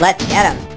Let's get him.